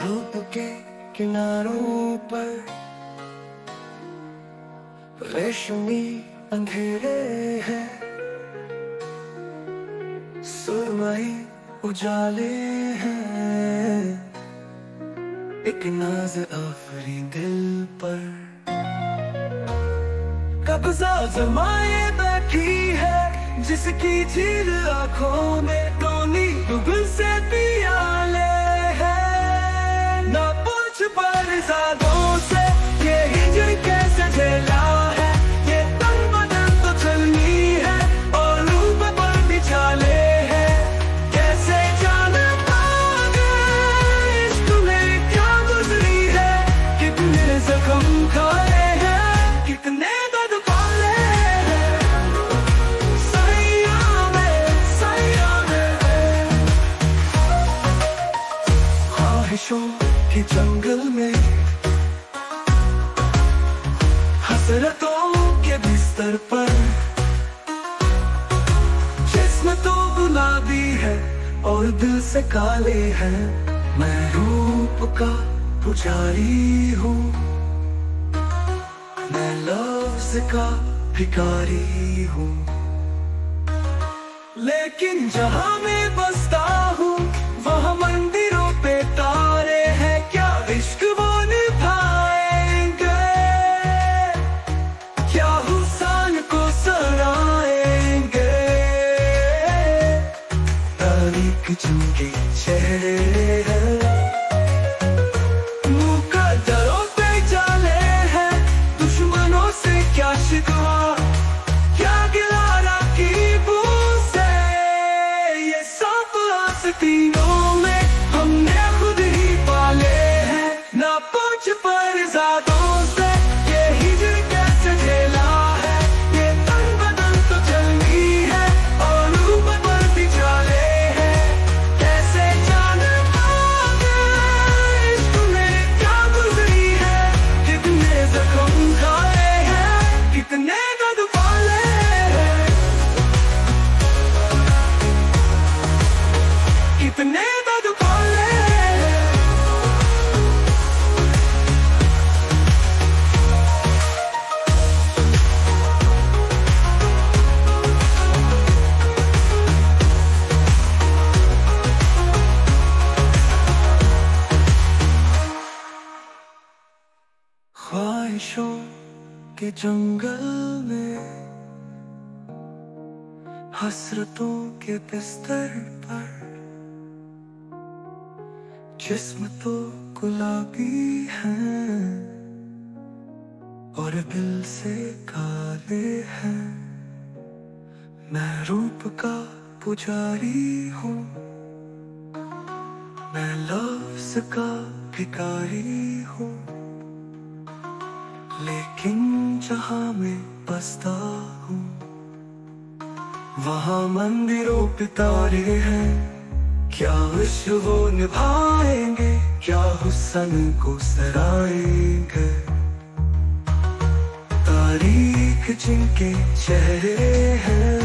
रूप के किनारों पर रेशमी अंधेरे हैं। सुरमई उजाले हैं। एक नाज आफरी दिल पर कब्जा जमाए बैठी है, जिसकी झील आँखों में ख्वाहिशों के जंगल में, हसरतों के बिस्तर पर। जिस्म तो गुलाबी है और दिल से काले हैं। मैं रूप का पुजारी हूँ। मैं लफ्ज का भिखारी हूँ। लेकिन जहाँ मैं तारीख जिनके चेहरे हैं। जाले हैं। दुश्मनों से क्या क्या ये सब के जंगल में हसरतों के बिस्तर पर। जिस्म तो गुलाबी है और दिल से काले हैं। मैं रूप का पुजारी हूँ। मैं लफ्ज का भिकारी हूँ। लेकिन जहाँ मैं बसता हूँ, वहाँ मंदिरों पे तारे हैं। क्या विश्व वो निभाएँगे? क्या हुसन को सराएँगे तारीख जिनके चेहरे हैं